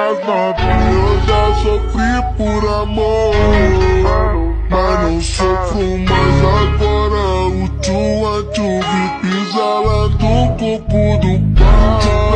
As eu já sofri por amor. Mas não sofro mais agora. O tchua tchu pisa lá do corpo do pai.